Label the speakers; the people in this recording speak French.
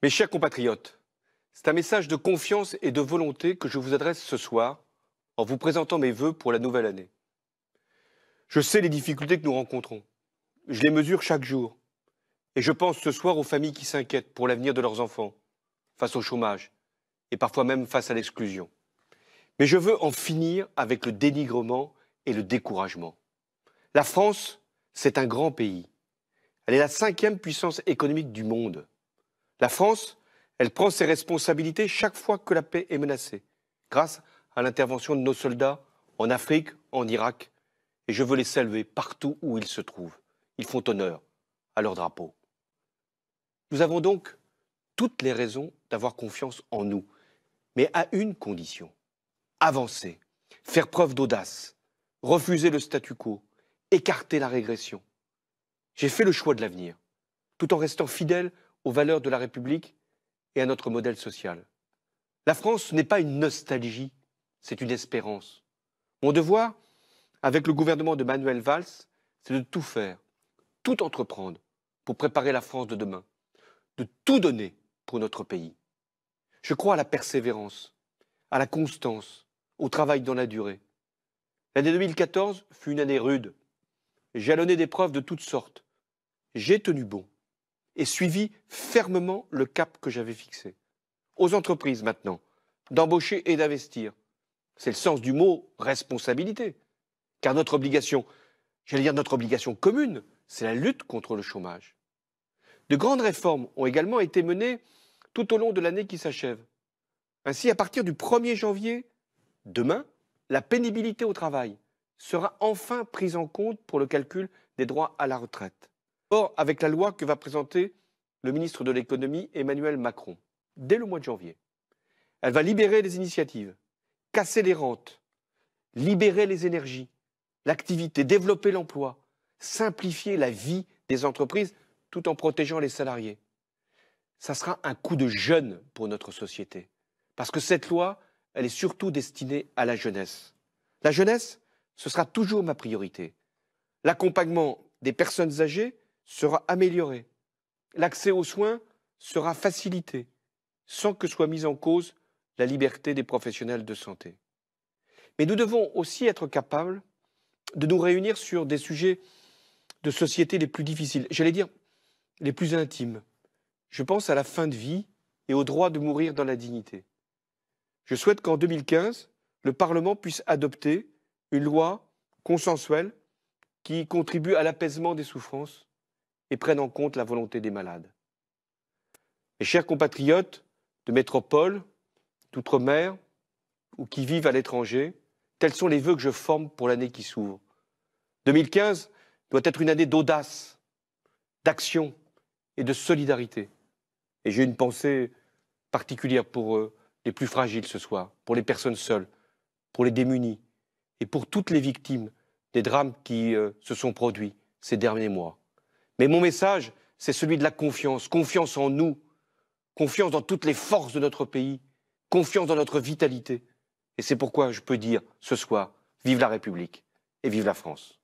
Speaker 1: Mes chers compatriotes, c'est un message de confiance et de volonté que je vous adresse ce soir en vous présentant mes vœux pour la nouvelle année. Je sais les difficultés que nous rencontrons. Je les mesure chaque jour. Et je pense ce soir aux familles qui s'inquiètent pour l'avenir de leurs enfants, face au chômage, et parfois même face à l'exclusion. Mais je veux en finir avec le dénigrement et le découragement. La France, c'est un grand pays. Elle est la cinquième puissance économique du monde. La France, elle prend ses responsabilités chaque fois que la paix est menacée, grâce à l'intervention de nos soldats en Afrique, en Irak, et je veux les saluer partout où ils se trouvent. Ils font honneur à leur drapeau. Nous avons donc toutes les raisons d'avoir confiance en nous, mais à une condition avancer, faire preuve d'audace, refuser le statu quo, écarter la régression. J'ai fait le choix de l'avenir, tout en restant fidèle aux valeurs de la République et à notre modèle social. La France n'est pas une nostalgie, c'est une espérance. Mon devoir, avec le gouvernement de Manuel Valls, c'est de tout faire, tout entreprendre pour préparer la France de demain, de tout donner pour notre pays. Je crois à la persévérance, à la constance, au travail dans la durée. L'année 2014 fut une année rude, jalonnée d'épreuves de toutes sortes. J'ai tenu bon et suivi fermement le cap que j'avais fixé. Aux entreprises maintenant, d'embaucher et d'investir. C'est le sens du mot responsabilité. Car notre obligation, j'allais dire notre obligation commune, c'est la lutte contre le chômage. De grandes réformes ont également été menées tout au long de l'année qui s'achève. Ainsi, à partir du 1er janvier, demain, la pénibilité au travail sera enfin prise en compte pour le calcul des droits à la retraite. Or, avec la loi que va présenter le ministre de l'économie Emmanuel Macron, dès le mois de janvier, elle va libérer les initiatives, casser les rentes, libérer les énergies, l'activité, développer l'emploi, simplifier la vie des entreprises tout en protégeant les salariés. Ça sera un coup de jeune pour notre société. Parce que cette loi, elle est surtout destinée à la jeunesse. La jeunesse, ce sera toujours ma priorité. L'accompagnement des personnes âgées sera amélioré. L'accès aux soins sera facilité, sans que soit mise en cause la liberté des professionnels de santé. Mais nous devons aussi être capables de nous réunir sur des sujets de société les plus difficiles, j'allais dire les plus intimes. Je pense à la fin de vie et au droit de mourir dans la dignité. Je souhaite qu'en 2015, le Parlement puisse adopter une loi consensuelle qui contribue à l'apaisement des souffrances et prenne en compte la volonté des malades. Mes chers compatriotes de métropole, d'outre-mer ou qui vivent à l'étranger, tels sont les vœux que je forme pour l'année qui s'ouvre. 2015 doit être une année d'audace, d'action et de solidarité. Et j'ai une pensée particulière pour euh, les plus fragiles ce soir, pour les personnes seules, pour les démunis et pour toutes les victimes des drames qui euh, se sont produits ces derniers mois. Mais mon message, c'est celui de la confiance, confiance en nous, confiance dans toutes les forces de notre pays, confiance dans notre vitalité. Et c'est pourquoi je peux dire ce soir, vive la République et vive la France.